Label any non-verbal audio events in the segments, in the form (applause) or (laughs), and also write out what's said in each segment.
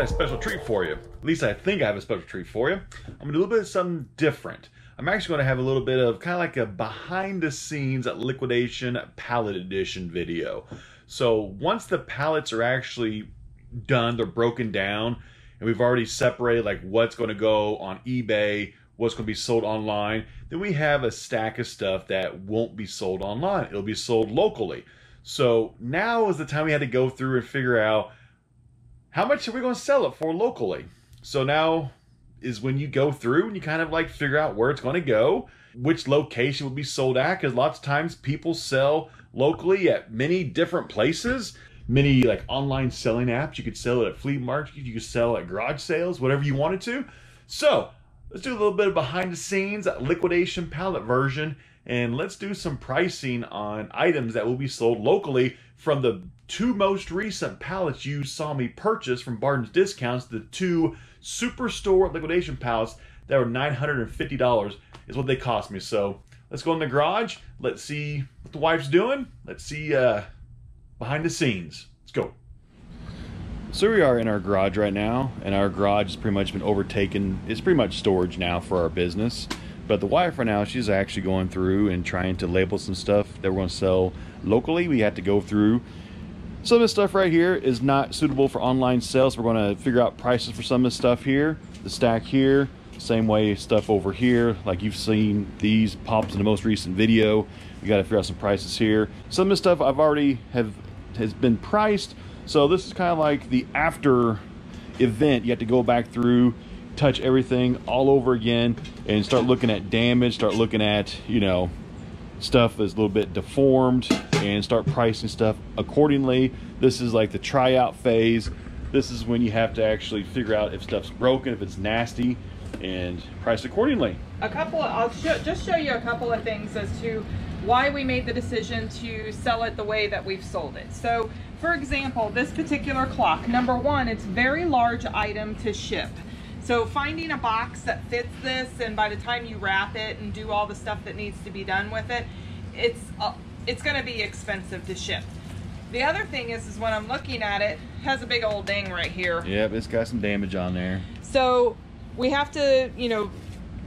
got a special treat for you. At least I think I have a special treat for you. I'm gonna do a little bit of something different. I'm actually gonna have a little bit of kind of like a behind the scenes liquidation pallet edition video. So once the pallets are actually done, they're broken down, and we've already separated like what's gonna go on eBay, what's going to be sold online, then we have a stack of stuff that won't be sold online. It'll be sold locally. So now is the time we had to go through and figure out how much are we going to sell it for locally. So now is when you go through and you kind of like figure out where it's going to go, which location will be sold at, because lots of times people sell locally at many different places, many like online selling apps. You could sell it at flea markets, you could sell at garage sales, whatever you wanted to. So let's do a little bit of behind the scenes liquidation pallet version and let's do some pricing on items that will be sold locally from the two most recent pallets you saw me purchase from Barton's Discounts, the two Superstore liquidation pallets that were $950 is what they cost me. So let's go in the garage. Let's see what the wife's doing. Let's see uh, behind the scenes. Let's go. So we are in our garage right now, and our garage has pretty much been overtaken. It's pretty much storage now for our business. But the wife right now, she's actually going through and trying to label some stuff that we're going to sell locally. We had to go through. Some of this stuff right here is not suitable for online sales. We're going to figure out prices for some of this stuff here. The stack here, same way stuff over here. Like you've seen these pops in the most recent video. We got to figure out some prices here. Some of this stuff I've already have has been priced so this is kind of like the after event. You have to go back through, touch everything all over again, and start looking at damage, start looking at, you know, stuff that's a little bit deformed, and start pricing stuff accordingly. This is like the tryout phase. This is when you have to actually figure out if stuff's broken, if it's nasty, and price accordingly. A couple, of, I'll sh just show you a couple of things as to why we made the decision to sell it the way that we've sold it. So for example, this particular clock, number one, it's very large item to ship. So finding a box that fits this and by the time you wrap it and do all the stuff that needs to be done with it, it's uh, it's going to be expensive to ship. The other thing is, is when I'm looking at it, it has a big old ding right here. Yep, it's got some damage on there. So we have to, you know,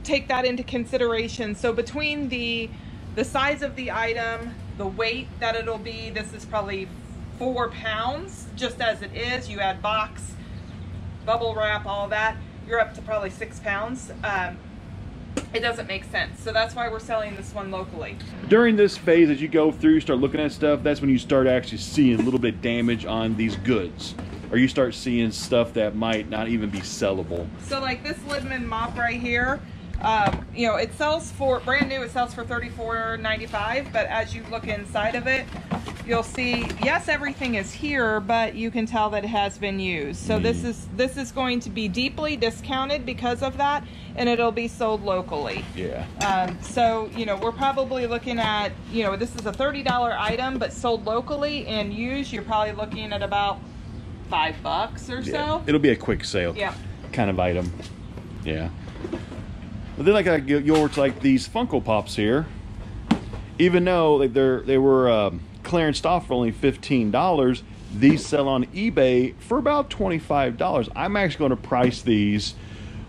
take that into consideration. So between the the size of the item, the weight that it'll be, this is probably four pounds just as it is. You add box, bubble wrap, all that, you're up to probably six pounds. Um, it doesn't make sense. So that's why we're selling this one locally. During this phase, as you go through, start looking at stuff, that's when you start actually seeing a little bit damage on these goods. Or you start seeing stuff that might not even be sellable. So like this Libman mop right here, um, you know, it sells for, brand new, it sells for $34.95, but as you look inside of it, you'll see, yes, everything is here, but you can tell that it has been used. So mm. this is this is going to be deeply discounted because of that, and it'll be sold locally. Yeah. Um, so, you know, we're probably looking at, you know, this is a $30 item, but sold locally and used, you're probably looking at about five bucks or yeah. so. It'll be a quick sale yeah. kind of item. Yeah. But then like I get yours like these Funko Pops here, even though like, they're they were um, clearanced off for only fifteen dollars, these sell on eBay for about twenty five dollars. I'm actually going to price these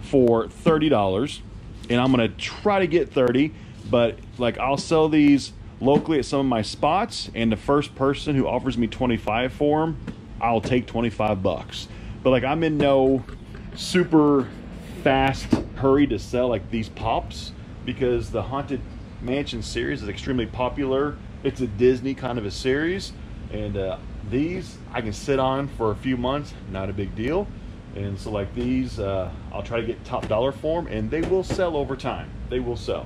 for thirty dollars, and I'm going to try to get thirty. But like I'll sell these locally at some of my spots, and the first person who offers me twenty five for them, I'll take twenty five bucks. But like I'm in no super fast hurry to sell like these pops because the Haunted Mansion series is extremely popular. It's a Disney kind of a series, and uh, these I can sit on for a few months, not a big deal. And so, like these, uh, I'll try to get top dollar for them, and they will sell over time. They will sell.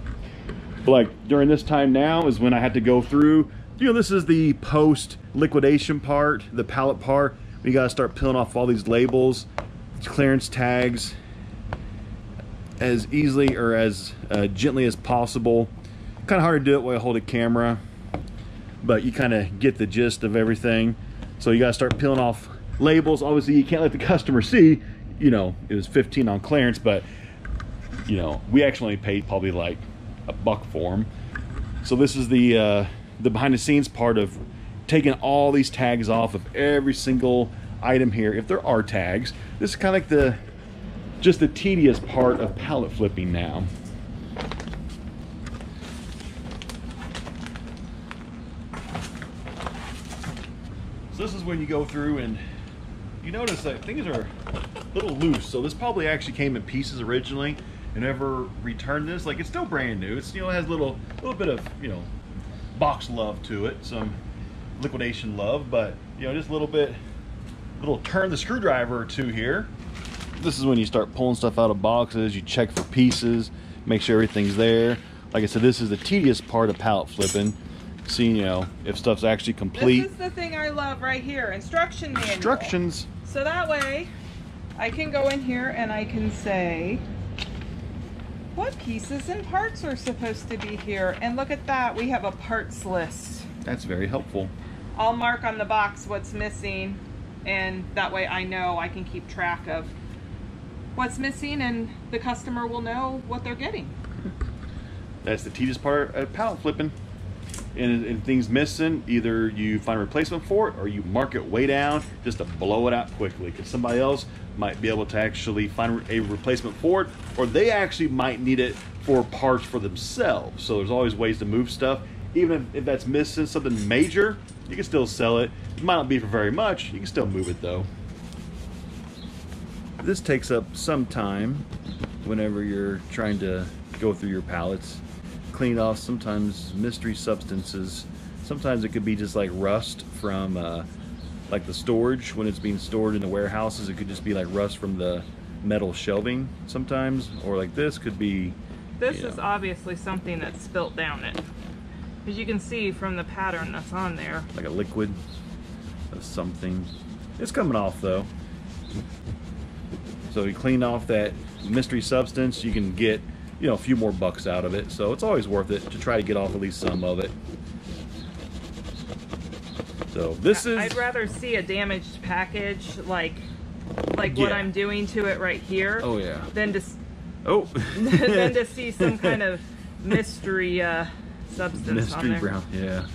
But like during this time now is when I had to go through. You know, this is the post liquidation part, the pallet part. We got to start peeling off all these labels, clearance tags, as easily or as uh, gently as possible. Kind of hard to do it while I hold a camera, but you kind of get the gist of everything. So you got to start peeling off labels. Obviously, you can't let the customer see, you know, it was 15 on clearance, but, you know, we actually paid probably like a buck for them. So this is the, uh, the behind the scenes part of taking all these tags off of every single item here, if there are tags, this is kind of like the just the tedious part of pallet flipping now. So this is when you go through and you notice that things are a little loose. So this probably actually came in pieces originally and never returned this. Like it's still brand new. It's, you know, it has a little, little bit of, you know, box love to it. Some liquidation love, but you know, just a little bit, little turn the screwdriver or two here. This is when you start pulling stuff out of boxes. You check for pieces, make sure everything's there. Like I said, this is the tedious part of pallet flipping. Seeing, you know, if stuff's actually complete. This is the thing I love right here, instruction manual. Instructions. So that way, I can go in here and I can say, what pieces and parts are supposed to be here? And look at that, we have a parts list. That's very helpful. I'll mark on the box what's missing and that way I know I can keep track of what's missing and the customer will know what they're getting. That's the tedious part of pallet flipping. And, and things missing, either you find a replacement for it or you mark it way down just to blow it out quickly. Because somebody else might be able to actually find a replacement for it, or they actually might need it for parts for themselves. So there's always ways to move stuff. Even if, if that's missing something major, you can still sell it. It might not be for very much, you can still move it though. This takes up some time whenever you're trying to go through your pallets clean off sometimes mystery substances. Sometimes it could be just like rust from uh, like the storage when it's being stored in the warehouses. It could just be like rust from the metal shelving sometimes, or like this could be. This is know, obviously something that's spilt down it. As you can see from the pattern that's on there. Like a liquid of something. It's coming off though. So you clean off that mystery substance, you can get you know, a few more bucks out of it. So it's always worth it to try to get off at least some of it. So this is... I'd rather see a damaged package like like yeah. what I'm doing to it right here. Oh yeah. Than to, oh. (laughs) than to see some (laughs) kind of mystery uh, substance Mystery brown, yeah.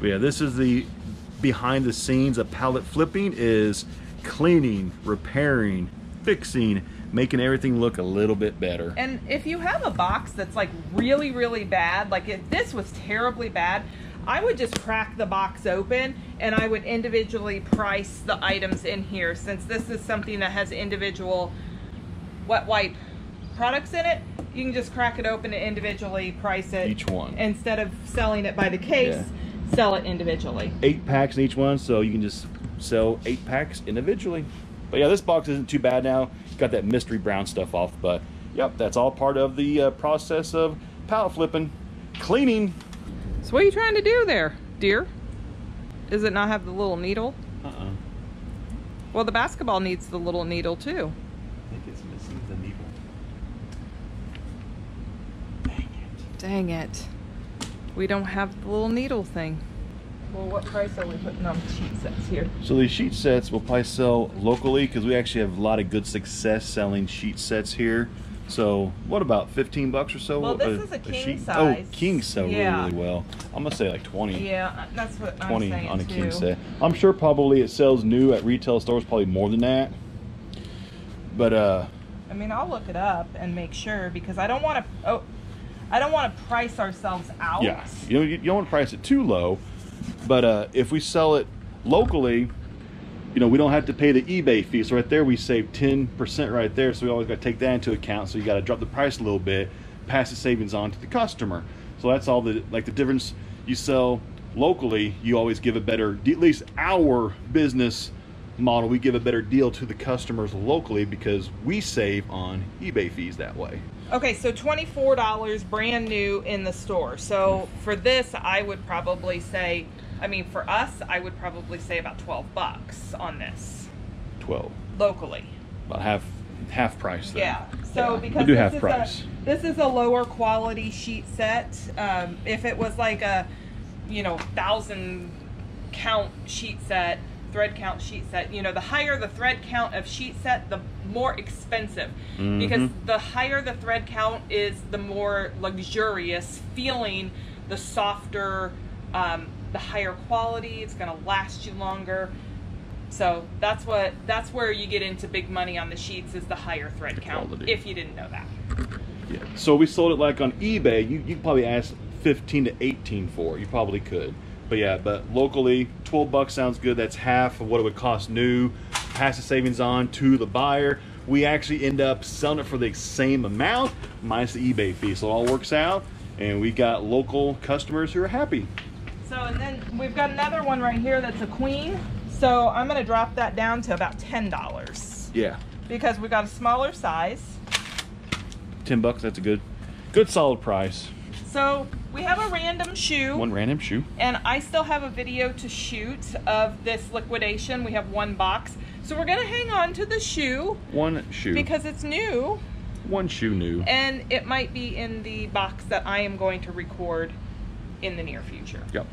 But yeah, this is the behind the scenes of pallet flipping is cleaning, repairing, fixing, making everything look a little bit better. And if you have a box that's like really, really bad, like if this was terribly bad, I would just crack the box open and I would individually price the items in here since this is something that has individual wet wipe products in it. You can just crack it open and individually price it. Each one. Instead of selling it by the case, yeah. sell it individually. Eight packs in each one, so you can just sell eight packs individually. But yeah, this box isn't too bad now. Got that mystery brown stuff off, but yep, that's all part of the uh, process of pallet flipping, cleaning. So what are you trying to do there, dear? Does it not have the little needle? Uh-uh. Well, the basketball needs the little needle too. I think it's missing the needle. Dang it. Dang it. We don't have the little needle thing. Well, what price are we putting on sheet sets here? So these sheet sets will probably sell locally because we actually have a lot of good success selling sheet sets here. So what about 15 bucks or so? Well, this a, is a king a size. Oh, king sell yeah. really, really well. I'm gonna say like 20. Yeah, that's what 20 I'm on a too. king set. I'm sure probably it sells new at retail stores probably more than that. But uh. I mean, I'll look it up and make sure because I don't want to. Oh, I don't want to price ourselves out. Yeah, you know, you don't want to price it too low but uh, if we sell it locally, you know, we don't have to pay the eBay fee. So right there, we save 10% right there. So we always got to take that into account. So you got to drop the price a little bit, pass the savings on to the customer. So that's all the, like the difference you sell locally, you always give a better, at least our business model, we give a better deal to the customers locally because we save on eBay fees that way. Okay, so $24 brand new in the store. So for this, I would probably say, I mean, for us, I would probably say about 12 bucks on this. 12. Locally. About half half price then. Yeah. So yeah. because we do this half is price. A, this is a lower quality sheet set. Um, if it was like a, you know, thousand count sheet set, thread count sheet set, you know, the higher the thread count of sheet set, the more expensive. Mm-hmm. Because the higher the thread count is, the more luxurious feeling the softer um, the higher quality. It's going to last you longer. So that's what that's where you get into big money on the sheets is the higher thread The count. quality. If you didn't know that. Yeah. So we sold it like on eBay. You you probably ask 15 to 18 for. it. You probably could. But yeah, but locally, 12 bucks sounds good. That's half of what it would cost new. Pass the savings on to the buyer. We actually end up selling it for the same amount minus the eBay fee. So it all works out, and we got local customers who are happy. So and then we've got another one right here that's a queen. So I'm going to drop that down to about ten dollars Yeah. because we got a smaller size. 10 bucks. That's a good, good solid price. So we have a random shoe. One random shoe. and I still have a video to shoot of this liquidation. We have one box. So we're gonna hang on to the shoe One shoe. because it's new one shoe new. and it might be in the box that I am going to record in the near future. Yep.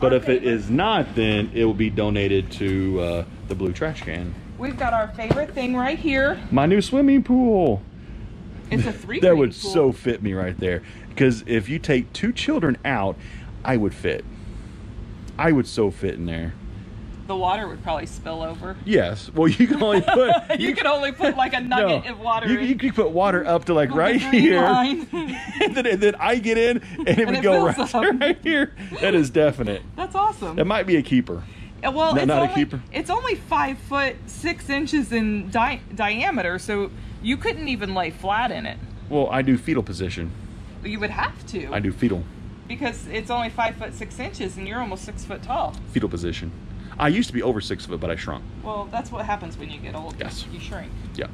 But Our if it favorite- is not, then it will be donated to uh, the blue trash can. We've got our favorite thing right here. My new swimming pool. It's a three. That would pool. so fit me right there. Because if you take two children out, I would fit. I would so fit in there. The water would probably spill over. Yes. Well, you can only put. (laughs) you could only put like a nugget no, of water You, you could put water up to like right here, (laughs) and, then, and then I get in, and it would it go right, (laughs) right here. That is definite. That's awesome. That might be a keeper. Uh, Well, No, it's not a only, keeper. It's only five foot six inches in di- diameter, so you couldn't even lay flat in it. Well, I do fetal position. You would have to I do fetal because it's only five foot six inches, and you're almost six foot tall. fetal position. I used to be over six foot, but I shrunk. Well, that's what happens when you get old. Yes. you shrink Yeah.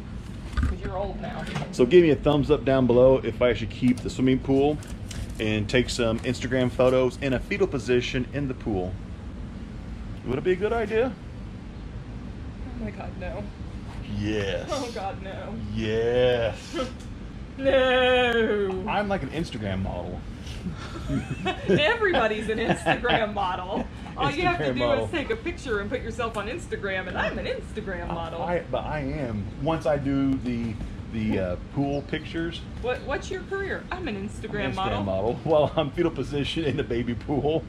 because you're old now. So give me a thumbs up down below if I should keep the swimming pool and take some Instagram photos in a fetal position in the pool. Would it be a good idea? Oh my God, no! Yes. Oh God, no! Yes. (laughs) No! I'm like an Instagram model. (laughs) Everybody's an Instagram model. All you have to do model. is take a picture and put yourself on Instagram, and I'm an Instagram model. I, but I am. Once I do the the uh, pool pictures, What What's your career? I'm an Instagram, Instagram model. model, (laughs) while I'm fetal position in the baby pool.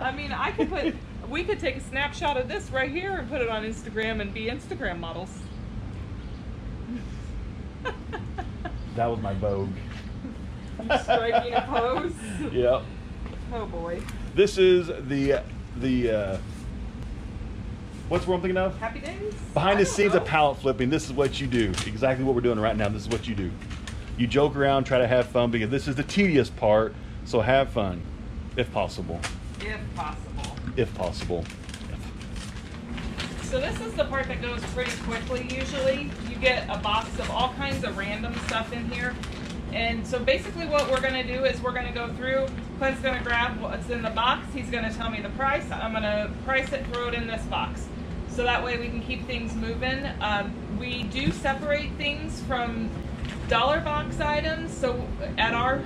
I mean, I could put. we could take a snapshot of this right here and put it on Instagram and be Instagram models. That was my vogue. Striking a pose. (laughs) Yep. Oh boy. This is the the uh, what's what I'm thinking of? Happy days. Behind I the scenes know. of pallet flipping, this is what you do. Exactly what we're doing right now. This is what you do. You joke around, try to have fun because this is the tedious part. So have fun, if possible. If possible. If possible. So this is the part that goes pretty quickly usually. Get a box of all kinds of random stuff in here. And so basically what we're gonna do is we're gonna go through, Clint's gonna grab what's in the box, he's gonna tell me the price, I'm gonna price it, throw it in this box. So that way we can keep things moving. Um, we do separate things from dollar box items. So at our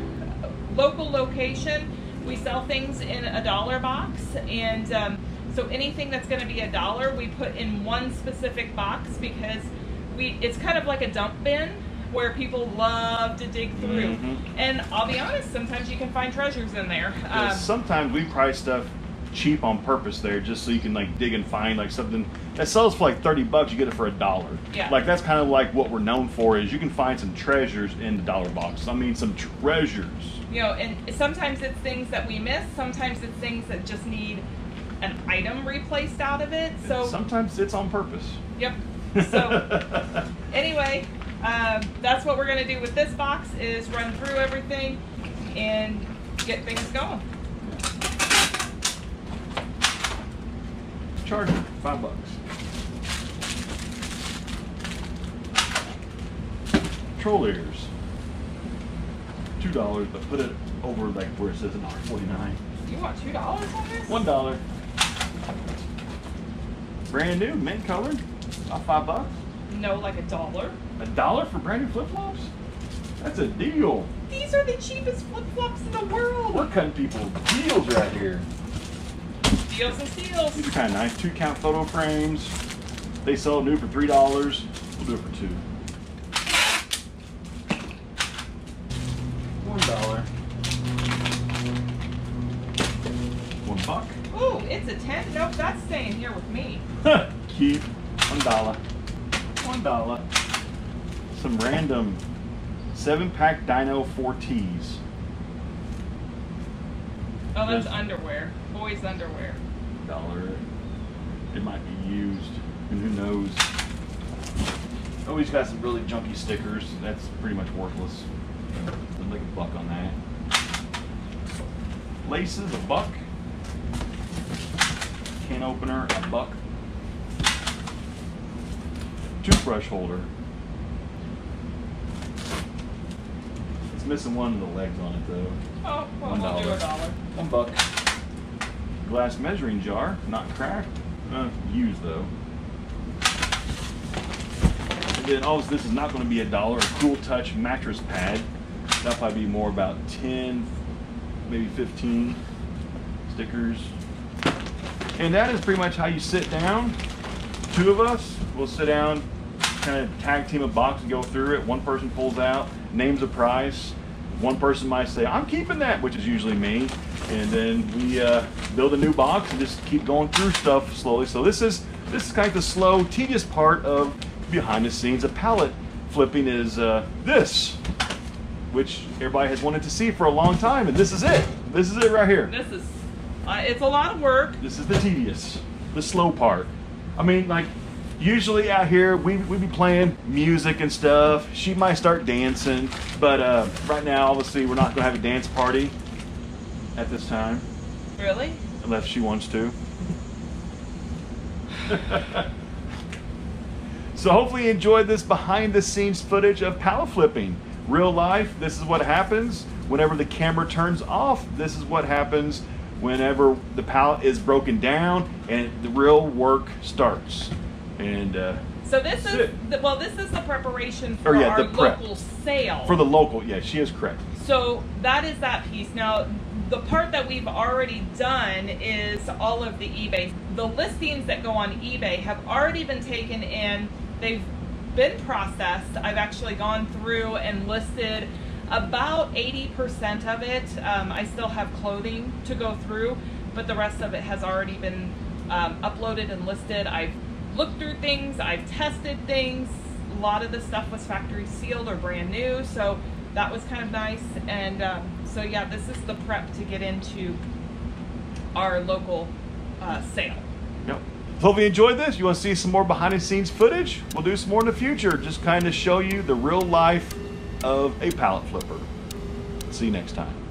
local location, we sell things in a dollar box. And um, so anything that's gonna be a dollar, we put in one specific box because we it's kind of like a dump bin where people love to dig through. Mhm. And I'll be honest, sometimes you can find treasures in there. Um, sometimes we price stuff cheap on purpose there, just so you can like dig and find like something that sells for like thirty bucks. You get it for a dollar. Yeah. Like that's kind of like what we're known for is you can find some treasures in the dollar box. I mean some treasures. you know, and sometimes it's things that we miss, sometimes it's things that just need an item replaced out of it. So sometimes it's on purpose. Yep. So anyway, um, that's what we're gonna do with this box is run through everything and get things going. Charger, five bucks. Troll ears, two dollars, but put it over like where it says dollar forty-nine. You want two dollars on this? One dollar. Brand new, mint colored, about five bucks. No, like a dollar. A dollar for brand new flip flops? That's a deal. These are the cheapest flip flops in the world. We're cutting people deals right here. Deals and steals. These are kind of nice. Two count photo frames. They sell new for three dollars. We'll do it for two. Dollar. Some random seven pack Dino 4Ts. Oh, that's underwear. Boys' underwear. Dollar. It might be used, and who knows. Oh, he's got some really junky stickers. That's pretty much worthless. I'd like a buck on that. Laces, a buck. Can opener, a buck. Toothbrush holder. It's missing one of the legs on it though. Oh, well, One we'll do a dollar. One buck. Glass measuring jar, not cracked. Uh, used though. And then also this is not going to be a dollar. A cool touch mattress pad. That'll probably be more about 10, maybe 15 stickers. And that is pretty much how you sit down. Two of us will sit down, kind of tag team a box and go through it. One person pulls out, names a price. One person might say, I'm keeping that, which is usually me. And then we uh, build a new box and just keep going through stuff slowly. So this is this is kind of the slow, tedious part of behind the scenes of pallet flipping is uh, this, which everybody has wanted to see for a long time. And this is it. This is it right here. This is, uh, it's a lot of work. This is the tedious, the slow part. I mean, like, usually out here we we be playing music and stuff. She might start dancing, but uh, right now, obviously, we're not gonna have a dance party at this time, Really? unless she wants to. so hopefully you enjoyed this behind the scenes footage of pallet flipping. Real life, this is what happens whenever the camera turns off. This is what happens whenever the pallet is broken down and the real work starts. And uh, So this is, the, well, this is the preparation for yeah, our the prep. local sale. for the local, yeah, she is correct. So that is that piece. Now, the part that we've already done is all of the eBay. The listings that go on eBay have already been taken in. They've been processed. I've actually gone through and listed about 80% of it. Um, I still have clothing to go through, but the rest of it has already been um, uploaded and listed. I've looked through things, I've tested things. A lot of the stuff was factory sealed or brand new, so that was kind of nice. And um, so, yeah, this is the prep to get into our local uh, sale. Yep. If you enjoyed this, you want to see some more behind the scenes footage, we'll do some more in the future. Just kind of show you the real life of a pallet flipper. See you next time.